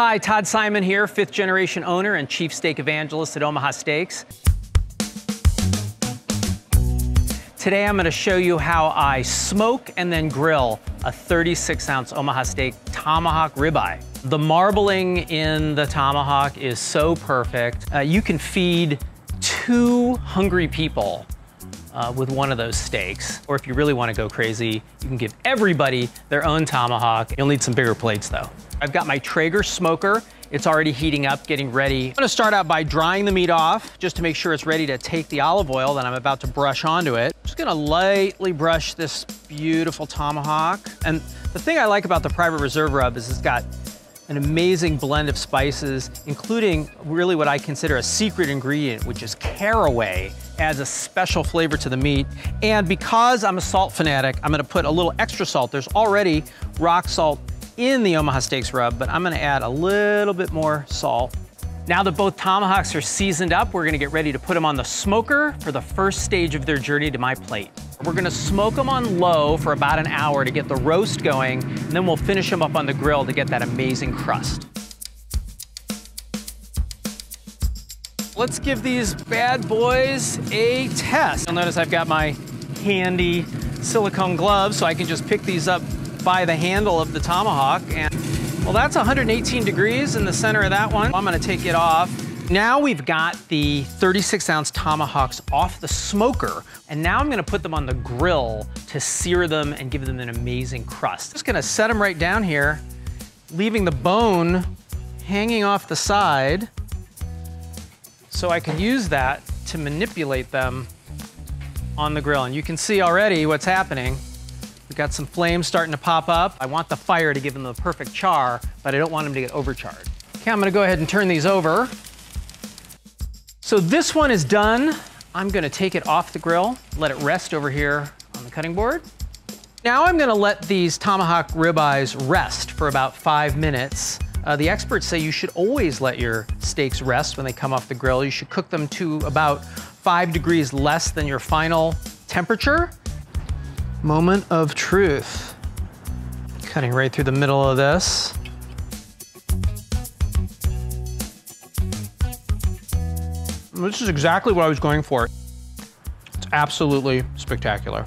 Hi, Todd Simon here, fifth generation owner and chief steak evangelist at Omaha Steaks. Today I'm gonna show you how I smoke and then grill a 36 ounce Omaha Steak tomahawk ribeye. The marbling in the tomahawk is so perfect. Uh, you can feed two hungry people uh, with one of those steaks. Or if you really wanna go crazy, you can give everybody their own tomahawk. You'll need some bigger plates though. I've got my Traeger smoker. It's already heating up, getting ready. I'm gonna start out by drying the meat off just to make sure it's ready to take the olive oil that I'm about to brush onto it. Just gonna lightly brush this beautiful tomahawk. And the thing I like about the Private Reserve rub is it's got an amazing blend of spices, including really what I consider a secret ingredient, which is caraway. Adds a special flavor to the meat. And because I'm a salt fanatic, I'm gonna put a little extra salt. There's already rock salt in the Omaha Steaks rub, but I'm gonna add a little bit more salt. Now that both tomahawks are seasoned up, we're gonna get ready to put them on the smoker for the first stage of their journey to my plate. We're gonna smoke them on low for about an hour to get the roast going, and then we'll finish them up on the grill to get that amazing crust. Let's give these bad boys a test. You'll notice I've got my handy silicone gloves so I can just pick these up by the handle of the tomahawk. And well, that's 118 degrees in the center of that one. I'm gonna take it off now we've got the 36 ounce tomahawks off the smoker, and now I'm gonna put them on the grill to sear them and give them an amazing crust. Just gonna set them right down here, leaving the bone hanging off the side so I can use that to manipulate them on the grill. And you can see already what's happening. We've got some flames starting to pop up. I want the fire to give them the perfect char, but I don't want them to get overcharred. Okay, I'm gonna go ahead and turn these over. So this one is done. I'm gonna take it off the grill, let it rest over here on the cutting board. Now I'm gonna let these tomahawk ribeyes rest for about five minutes. Uh, the experts say you should always let your steaks rest when they come off the grill. You should cook them to about five degrees less than your final temperature. Moment of truth. Cutting right through the middle of this. This is exactly what I was going for. It's absolutely spectacular.